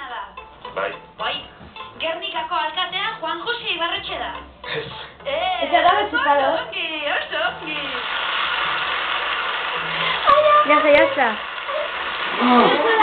Nabarmena da. Bai. Bai. Gernikako alkatea Juan Jose Ibarretxe da. Ez. Eh, Eta da bezitalo. Oso ongi, oso ongi. Jasa, jasa. Oh.